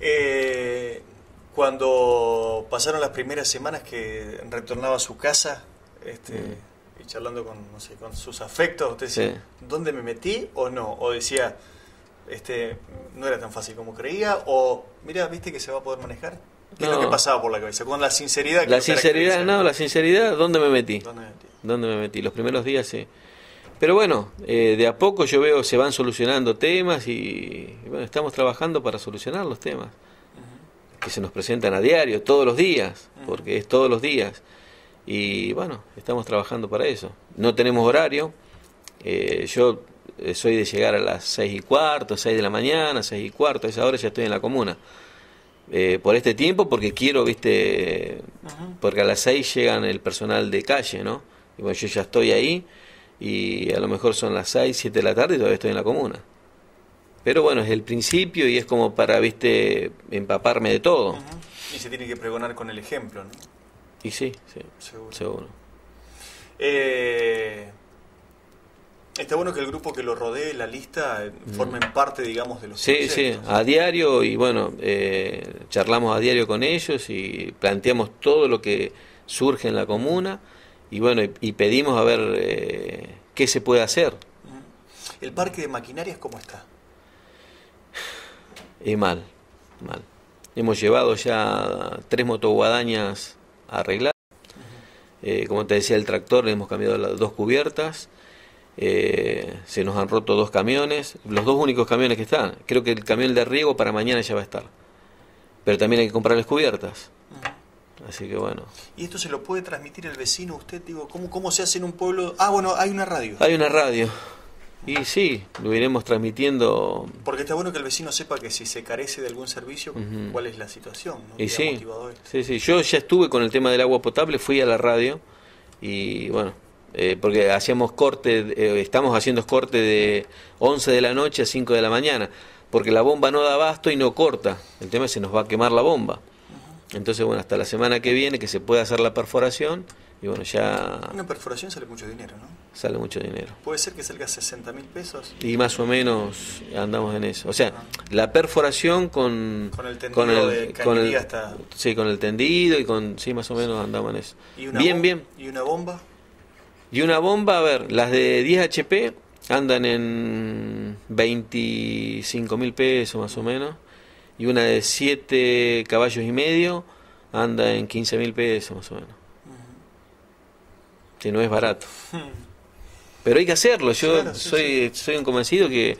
Eh, cuando pasaron las primeras semanas que retornaba a su casa, este, Mm. y charlando con, no sé, con sus afectos, usted decía, Sí. ¿dónde me metí o no? O decía, este, no era tan fácil como creía, o mira, ¿viste que se va a poder manejar? ¿Qué es lo que pasaba por la cabeza? Con la sinceridad que La sinceridad, no, la sinceridad, ¿dónde me metí? ¿Dónde me metí? ¿Dónde me metí? Los primeros días sí. Pero bueno, eh, de a poco yo veo se van solucionando temas y, y bueno, estamos trabajando para solucionar los temas que se nos presentan a diario, todos los días, porque es todos los días. Y bueno, estamos trabajando para eso. No tenemos horario. eh, yo eh, soy de llegar a las seis y cuarto, seis de la mañana, seis y cuarto, a esa hora ya estoy en la comuna. Eh, por este tiempo, porque quiero, viste, porque a las seis llegan el personal de calle, ¿no? Y bueno, yo ya estoy ahí y a lo mejor son las seis, siete de la tarde y todavía estoy en la comuna. Pero bueno, es el principio y es como para, viste, empaparme de todo. Y se tiene que pregonar con el ejemplo, ¿no? Y sí, sí, Seguro. seguro. Eh, está bueno que el grupo que lo rodee, la lista, formen parte, digamos, de los. Sí, sí, a diario y bueno, eh, charlamos a diario con ellos y planteamos todo lo que surge en la comuna y bueno, y, y pedimos a ver eh, qué se puede hacer. ¿El parque de maquinarias cómo está? Y mal, mal. Hemos llevado ya tres motoguadañas a arreglar. Eh, como te decía, el tractor le hemos cambiado las dos cubiertas. Eh, se nos han roto dos camiones, los dos únicos camiones que están. Creo que el camión de riego para mañana ya va a estar. Pero también hay que comprarles cubiertas. Así que bueno. ¿Y esto se lo puede transmitir el vecino usted? Digo, ¿cómo, ¿Cómo se hace en un pueblo? Ah, bueno, hay una radio. Hay una radio. Y sí, lo iremos transmitiendo. Porque está bueno que el vecino sepa que si se carece de algún servicio, cuál es la situación. ¿no? Y sí, sí, sí. Yo ya estuve con el tema del agua potable, fui a la radio y bueno, eh, porque hacíamos corte, eh, estamos haciendo corte de 11 de la noche a 5 de la mañana, porque la bomba no da abasto y no corta. El tema es que se nos va a quemar la bomba. Entonces, bueno, hasta la semana que viene que se pueda hacer la perforación y bueno, ya Una perforación sale mucho dinero, ¿no? sale mucho dinero. Puede ser que salga 60 mil pesos. Y más o menos andamos en eso. O sea, la perforación con... Con el tendido de cañería hasta- Sí, con el tendido y con... Sí, más o menos andamos en eso. ¿Y una Bien, bien. ¿Y una bomba? Y una bomba, a ver, las de 10 HP andan en 25 mil pesos más o menos. Y una de 7 caballos y medio anda en 15 mil pesos más o menos. Si no es barato. Pero hay que hacerlo. Yo Claro, sí, soy, soy un convencido que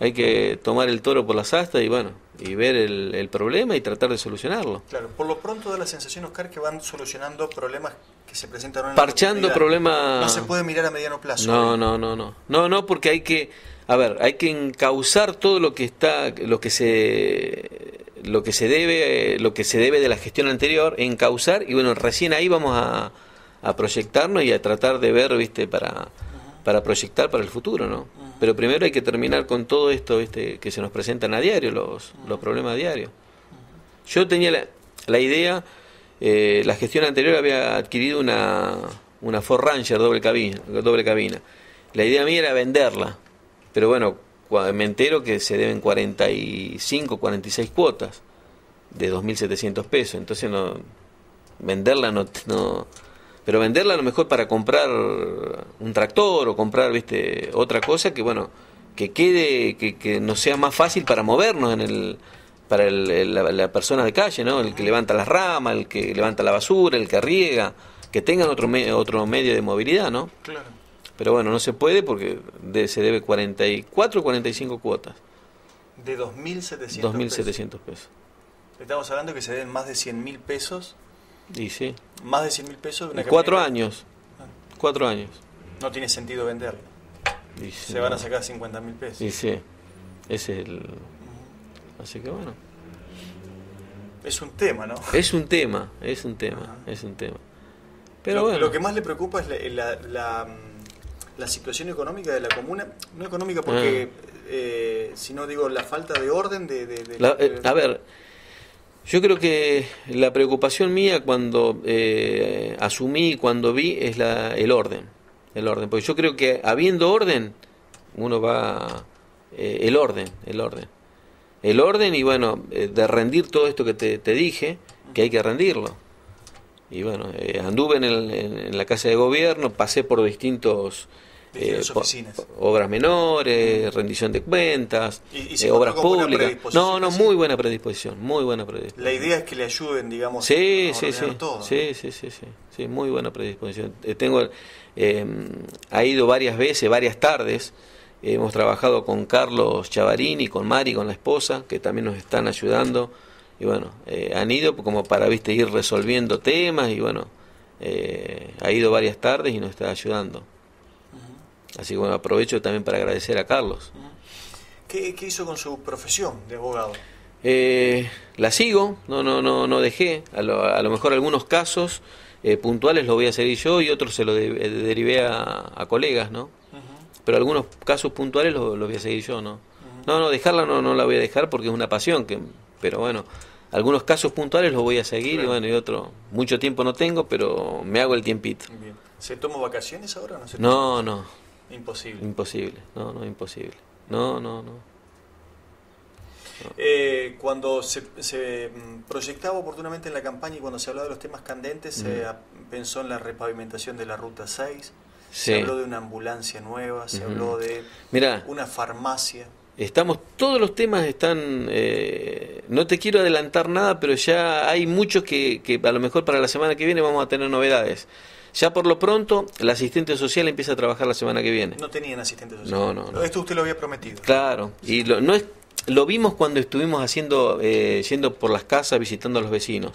hay que tomar el toro por las astas y bueno, y ver el, el problema y tratar de solucionarlo. Claro, por lo pronto da la sensación, Oscar, que van solucionando problemas que se presentan en Parchando problemas- No se puede mirar a mediano plazo. No, ¿eh? no, no, no. No, no, porque hay que, a ver, hay que encauzar todo lo que está, lo que se, lo que se debe, eh, lo que se debe de la gestión anterior, encauzar y bueno, recién ahí vamos a, a proyectarnos y a tratar de ver, viste, para, para proyectar para el futuro, ¿no? Pero primero hay que terminar con todo esto, viste, que se nos presentan a diario, los, los problemas a diario. Yo tenía la, la idea, eh, la gestión anterior había adquirido una, una Ford Ranger doble cabina, doble cabina. La idea mía era venderla, pero bueno, me entero que se deben 45, 46 cuotas de 2.700 pesos, entonces no venderla no, no pero venderla a lo mejor para comprar un tractor o comprar viste otra cosa que bueno que quede que, que nos sea más fácil para movernos en el para el- el- la, la persona de calle no el que levanta las ramas el que levanta la basura el que riega que tengan otro me- otro medio de movilidad no Claro. Pero bueno no se puede porque de- se debe 44 o 45 cuotas De 2.700 2.700 pesos. pesos Estamos hablando que se deben más de 100 mil pesos. y sí Más de 100 mil pesos de una En cuatro años cuatro años No tiene sentido venderla. Y Se van a sacar 50 mil pesos. Y sí, ese es el... Así que bueno, Es un tema, ¿no? es un tema, es un tema, Ajá. es un tema. Pero lo, bueno, lo que más le preocupa es la, la, la, la situación económica de la comuna. No económica porque, eh, sino digo, la falta de orden de... de- de- Ah. la- eh, de- a ver, yo creo que la preocupación mía cuando eh, asumí, cuando vi, es la, el orden, el orden, porque yo creo que habiendo orden, uno va... eh, el orden, el orden. el orden y bueno, eh, de rendir todo esto que te, te dije, que hay que rendirlo. Y bueno, eh, anduve en, el, en, la casa de gobierno, pasé por distintos eh, obras menores, rendición de cuentas, ¿Y, y obras públicas. No, no, muy buena predisposición, muy buena predisposición. La idea es que le ayuden, digamos, sí, a sí, sí, todo. Sí, sí, sí, sí, sí, muy buena predisposición. tengo, ha ido varias veces, varias tardes. Hemos trabajado con Carlos Chavarini, con Mari, con la esposa, que también nos están ayudando. Y bueno, eh, han ido como para viste ir resolviendo temas y bueno, eh, ha ido varias tardes y nos está ayudando. Así que bueno, aprovecho también para agradecer a Carlos. ¿Qué, hizo con su profesión de abogado? Eh, la sigo, no, no, no, no dejé. A lo, a lo mejor algunos casos puntuales lo voy a seguir yo y otros se lo derivé a, a colegas, ¿no? pero algunos casos puntuales los, voy a seguir yo, ¿no? No, no, dejarla no, no la voy a dejar porque es una pasión, que, pero bueno, algunos casos puntuales los voy a seguir y bueno, y otro, mucho tiempo no tengo, pero me hago el tiempito. ¿Se toma vacaciones ahora? No, no, no. Imposible. Imposible, no, no, imposible. No, no, no. Eh, cuando se, se, mm, proyectaba oportunamente en la campaña y cuando se hablaba de los temas candentes, se pensó en la repavimentación de la Ruta 6, se habló de una ambulancia nueva, se habló de una farmacia. Estamos, todos los temas están, eh, no te quiero adelantar nada, pero ya hay muchos que, que a lo mejor para la semana que viene vamos a tener novedades. Ya por lo pronto, el asistente social empieza a trabajar la semana que viene. No tenían asistente social. No, no, Esto usted lo había prometido. Claro, y lo, no es, lo vimos cuando estuvimos haciendo, eh, yendo por las casas visitando a los vecinos,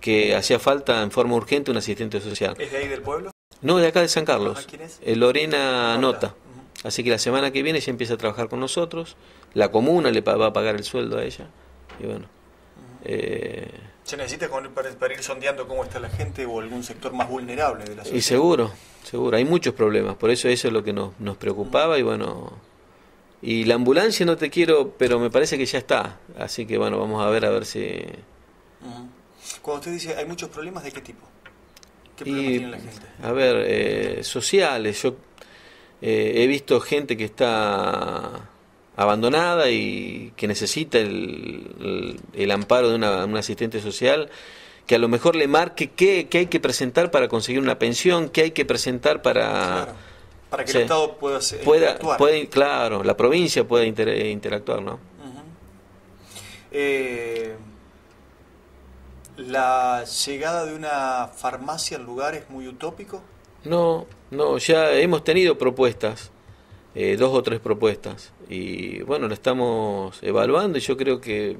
que hacía falta en forma urgente un asistente social. ¿Es de ahí del pueblo? No, de acá de San Carlos. ¿Quién es? Eh, Lorena Nota. Así que la semana que viene ya empieza a trabajar con nosotros. La comuna le va a pagar el sueldo a ella. Y bueno. Eh, ¿Se necesita para, ir sondeando cómo está la gente o algún sector más vulnerable de la sociedad? Y seguro, seguro. Hay muchos problemas. Por eso eso es lo que nos, nos preocupaba y bueno. Y la ambulancia no te quiero, pero me parece que ya está. Así que bueno, vamos a ver a ver si... Cuando usted dice hay muchos problemas, ¿de qué tipo? y, la gente? A ver, eh, sociales. Yo eh, he visto gente que está abandonada y que necesita el, el, amparo de una, un asistente social que a lo mejor le marque qué, qué, hay que presentar para conseguir una pensión, qué hay que presentar para... para que el Estado pueda, pueda, pueda, Claro, la provincia pueda interactuar, ¿no? eh, ¿La llegada de una farmacia al lugar es muy utópico? No, no, ya hemos tenido propuestas, eh, dos o tres propuestas, y bueno, lo estamos evaluando y yo creo que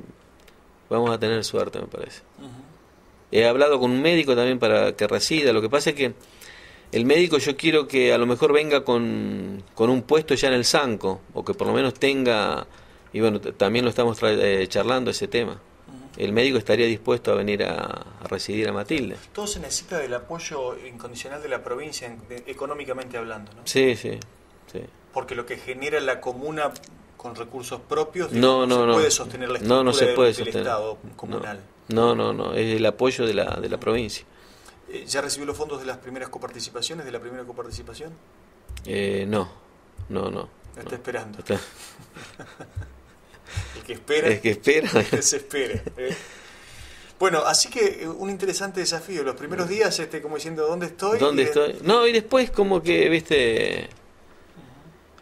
vamos a tener suerte, me parece. He hablado con un médico también para que resida, lo que pasa es que el médico yo quiero que a lo mejor venga con, con un puesto ya en el Sanco, o que por lo menos tenga, y bueno, también lo estamos eh, charlando ese tema el médico estaría dispuesto a venir a, residir a Matilde. Todo se necesita del apoyo incondicional de la provincia, económicamente hablando, ¿no? Sí, sí, sí. Porque lo que genera la comuna con recursos propios no, no, no, se puede sostener la estructura no, no se puede del, Estado comunal. No, no, no, es el apoyo de la, de la provincia. Eh, ¿Ya recibió los fondos de las primeras coparticipaciones, de la primera coparticipación? Eh, no, no, no. Está esperando. El que espera, el que espera. desespera. ¿eh? Bueno, así que eh, un interesante desafío. Los primeros días, este, como diciendo, ¿dónde estoy? ¿Dónde estoy? No, y después como que, viste...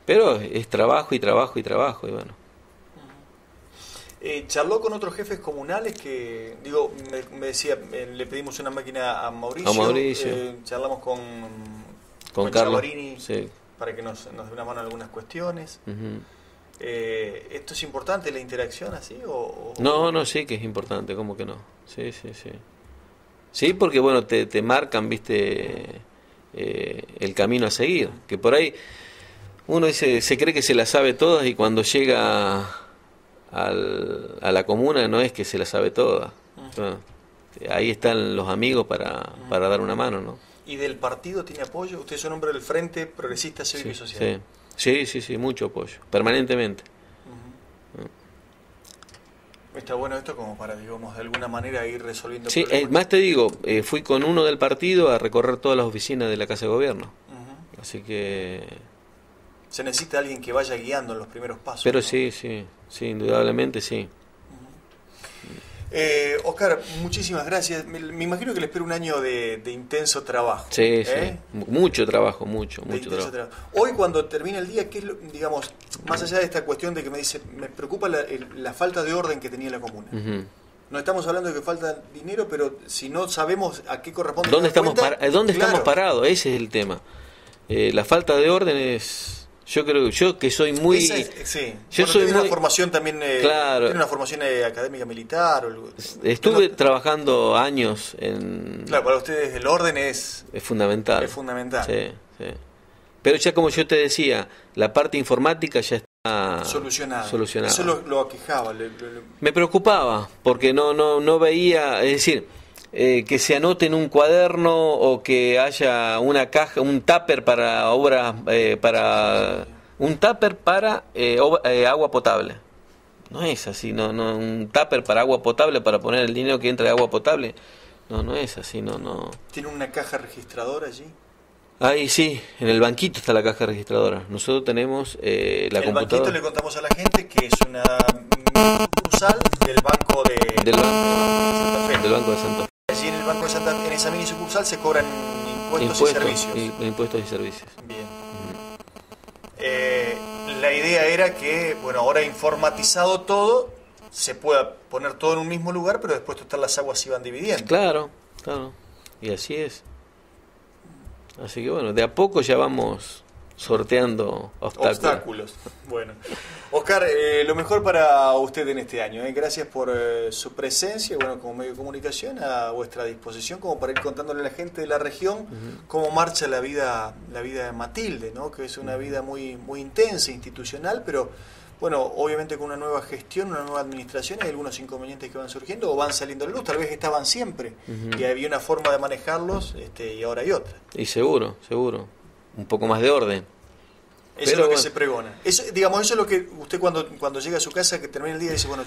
Pero es trabajo y trabajo y trabajo, y bueno. Eh, charló con otros jefes comunales que, digo, me, decía, le pedimos una máquina a Mauricio. A Mauricio. charlamos con, con, Carlos para que nos, nos dé una mano en algunas cuestiones. Eh, ¿Esto es importante, la interacción así? O, No, no, sí que es importante, ¿cómo que no? Sí, sí, sí. Sí, porque bueno, te, te marcan, viste, eh, el camino a seguir. Que por ahí uno dice, se cree que se la sabe todas y cuando llega al, a la comuna no es que se la sabe toda. ahí están los amigos para, para dar una mano, ¿no? ¿Y del partido tiene apoyo? Usted es un hombre del Frente Progresista Cívico y Social. Sí. Sí, sí, sí, mucho apoyo, permanentemente. Está bueno esto como para, digamos, de alguna manera ir resolviendo Sí, eh, más te digo, eh, fui con uno del partido a recorrer todas las oficinas de la Casa de Gobierno. Así que... Se necesita alguien que vaya guiando en los primeros pasos. Pero sí, sí, sí, indudablemente sí. Eh, Oscar, muchísimas gracias. Me, imagino que le espero un año de, intenso trabajo. Sí, ¿eh? sí. Mucho trabajo, mucho, mucho trabajo. Hoy cuando termina el día, ¿qué es lo, digamos, más allá de esta cuestión de que me dice, me preocupa la, falta de orden que tenía la comuna? No estamos hablando de que falta dinero, pero si no sabemos a qué corresponde. ¿Dónde, estamos, ¿dónde estamos parados? Ese es el tema. Eh, la falta de orden es yo creo yo que soy muy sí. yo soy tiene una formación también eh, claro. tiene una formación eh, académica militar estuve trabajando años en claro para ustedes el orden es es fundamental es fundamental sí, sí. pero ya como yo te decía la parte informática ya está solucionada solucionada eso lo, aquejaba me preocupaba porque no no no veía es decir eh, que se anote en un cuaderno o que haya una caja, un tupper para obras, eh, para un tupper para eh, agua potable. No es así, no, no, un tupper para agua potable para poner el dinero que entra de agua potable. No, no es así, no, no. ¿Tiene una caja registradora allí? Ahí sí, en el banquito está la caja registradora. Nosotros tenemos eh, la el computadora. banquito le contamos a la gente que es una sucursal del banco de, del banco, de Santa Fe. Banco de Santa en esa mini sucursal se cobran impuestos, y servicios. impuestos y servicios. Bien. Eh, la idea era que, bueno, ahora informatizado todo, se pueda poner todo en un mismo lugar, pero después todas las aguas se iban dividiendo. Claro, claro. Y así es. Así que bueno, de a poco ya vamos sorteando obstáculos. obstáculos. Bueno, Oscar, eh, lo mejor para usted en este año. Eh. Gracias por eh, su presencia, bueno, como medio de comunicación a vuestra disposición, como para ir contándole a la gente de la región cómo marcha la vida, la vida de Matilde, ¿no? Que es una vida muy, muy intensa, institucional, pero bueno, obviamente con una nueva gestión, una nueva administración, hay algunos inconvenientes que van surgiendo o van saliendo a la luz, tal vez estaban siempre y había una forma de manejarlos este, y ahora hay otra. Y seguro, seguro un poco más de orden. Eso es lo que se pregona. Eso, digamos, eso es lo que usted cuando, cuando llega a su casa, que termina el día, dice, bueno,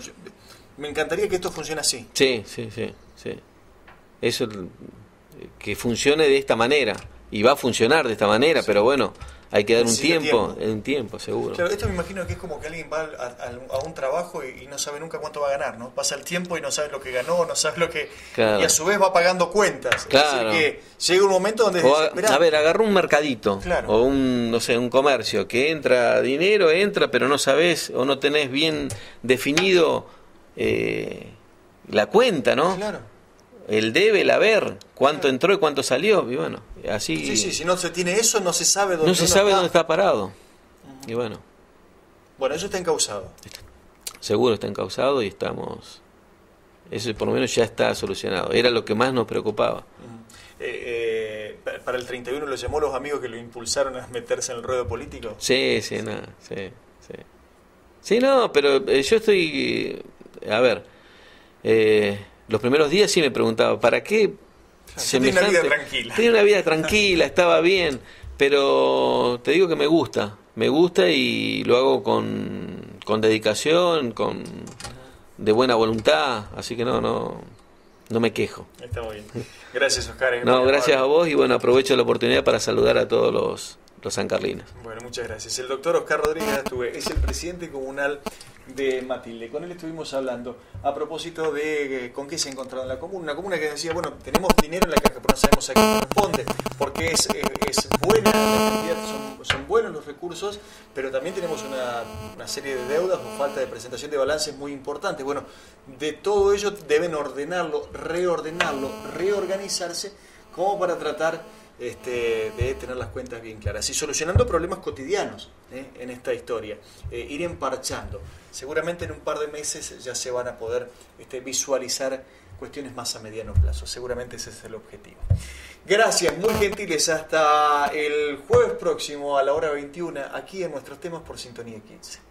me encantaría que esto funcione así. Sí, sí, sí, sí. Eso, que funcione de esta manera. Y va a funcionar de esta manera, pero bueno, hay que dar un tiempo, un tiempo, seguro. Claro, esto me imagino que es como que alguien va a, un trabajo y, no sabe nunca cuánto va a ganar, ¿no? Pasa el tiempo y no sabe lo que ganó, no sabe lo que... Y a su vez va pagando cuentas. Claro. que llega un momento donde... a, ver, agarró un mercadito o un, no sé, un comercio que entra dinero, entra, pero no sabes o no tenés bien definido eh, la cuenta, ¿no? Claro el debe, el haber, cuánto entró y cuánto salió, y bueno, así... Sí, sí, si no se tiene eso, no se sabe dónde No se sabe está. dónde está parado. Y bueno. Bueno, eso está encausado. Seguro está encausado y estamos... Eso por lo menos ya está solucionado. Era lo que más nos preocupaba. Eh, eh, para el 31 lo llamó los amigos que lo impulsaron a meterse en el ruedo político. Sí, sí, nada, sí, sí. Sí, no, pero eh, yo estoy... a ver, eh, los primeros días sí me preguntaba, ¿para qué? Tenía una vida tranquila. Tenía una vida tranquila, estaba bien, pero te digo que me gusta, me gusta y lo hago con, con dedicación, con de buena voluntad, así que no, no, no me quejo. Está muy bien. Gracias, Oscar. No, gracias a vos y bueno, aprovecho la oportunidad para saludar a todos los, los sancarlinos. Bueno, muchas gracias. El doctor Oscar Rodríguez es el presidente comunal de Matilde. Con él estuvimos hablando a propósito de eh, con qué se ha encontrado en la comuna. Una comuna que decía, bueno, tenemos dinero en la caja, pero no sabemos a qué corresponde, porque es, eh, es buena, son, son, buenos los recursos, pero también tenemos una, una serie de deudas o falta de presentación de balances muy importante. Bueno, de todo ello deben ordenarlo, reordenarlo, reorganizarse, como para tratar este, de tener las cuentas bien claras y solucionando problemas cotidianos ¿eh? en esta historia, eh, ir emparchando. Seguramente en un par de meses ya se van a poder este, visualizar cuestiones más a mediano plazo. Seguramente ese es el objetivo. Gracias, muy gentiles. Hasta el jueves próximo a la hora 21 aquí en nuestros temas por Sintonía 15.